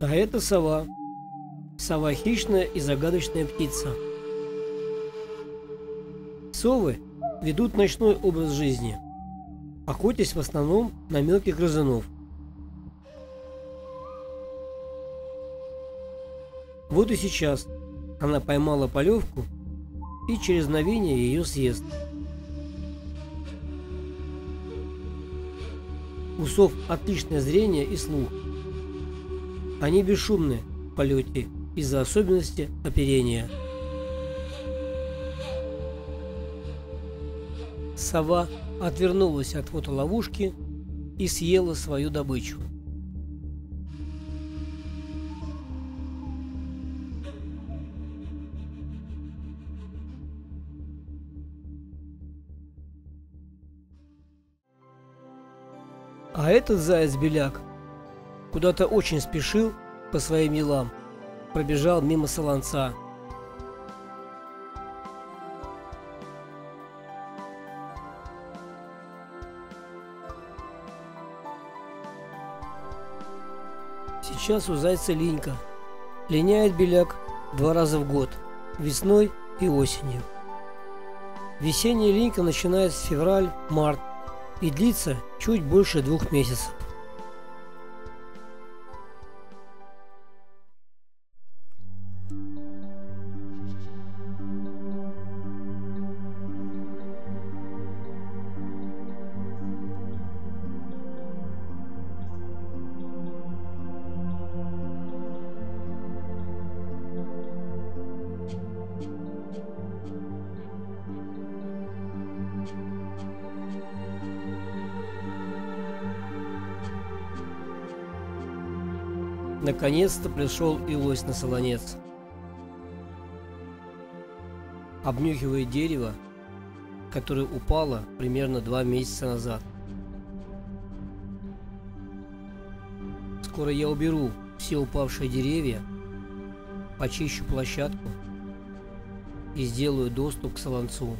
А это сова. Сова хищная и загадочная птица. Совы ведут ночной образ жизни, охотясь в основном на мелких грызунов. Вот и сейчас она поймала полевку и через мгновение ее съест. У сов отличное зрение и слух. Они бесшумны в полете из-за особенности оперения. Сова отвернулась от фотоловушки и съела свою добычу. А этот заяц-беляк куда-то очень спешил по своим делам, пробежал мимо солонца. Сейчас у зайца линька. Линяет беляк два раза в год, весной и осенью. Весенняя линька начинается с февраль-март и длится чуть больше двух месяцев. Наконец-то пришел и лось на солонец. Обнюхивая дерево, которое упало примерно два месяца назад. Скоро я уберу все упавшие деревья, почищу площадку и сделаю доступ к солонцу.